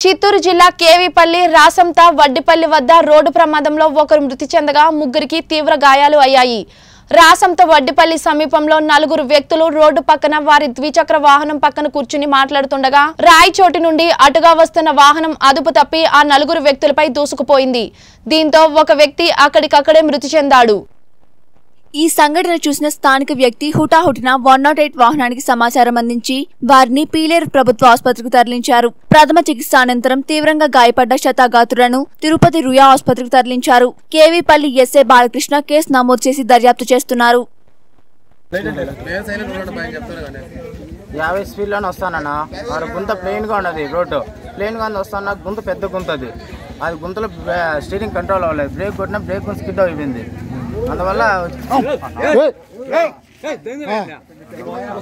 చిత్తూరు జిల్లా కేవీపల్లి రాసంత వడ్డిపల్లి వద్ద రోడ్డు ప్రమాదంలో ఒకరు మృతి చెందగా ముగ్గురికి తీవ్ర గాయాలు అయ్యాయి. రాసంత వడ్డిపల్లి సమీపంలో నలుగురు వ్యక్తులు రోడ్డు పక్కన వారి ద్విచక్ర వాహనం పక్కన కూర్చుని మాట్లాడుతుండగా రాయచోటి నుండి అటుగా వస్తున్న వాహనం అదుపు తప్పి ఆ నలుగురు వ్యక్తులపై దూసుకుపోయింది. దీంతో ఒక వ్యక్తి అక్కడికక్కడే మృతి చెందాడు. ఈ సంఘటన చూసిన స్థానిక వ్యక్తి హుటాహుటిన వన్ నాట్ ఎయిట్ వాహనానికి సమాచారం అందించి వారిని పీలేరు ప్రభుత్వ ఆసుపత్రికి తరలించారు. ప్రథమ చికిత్స అనంతరం తీవ్రంగా గాయపడ్డ శతాగాతులను తిరుపతి రుయా ఆసుపత్రికి తరలించారు. కేవీపల్లి ఎస్ఏ బాలకృష్ణ కేసు నమోదు చేసి దర్యాప్తు చేస్తున్నారు. యాభై స్పీడ్లోనే వస్తానన్నా. వాడు గుంత ప్లెయిన్గా ఉన్నది రోడ్డు. ప్లెయిన్గా ఉంది వస్తానా గుంత పెద్ద గుంత అది. అది గుంతలో స్టీరింగ్ కంట్రోల్ అవ్వలేదు. బ్రేక్ కొట్టినా బ్రేక్ స్కిడ్ అయిపోయింది. అందువల్ల